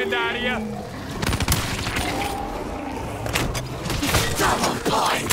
wind out of you? Double point!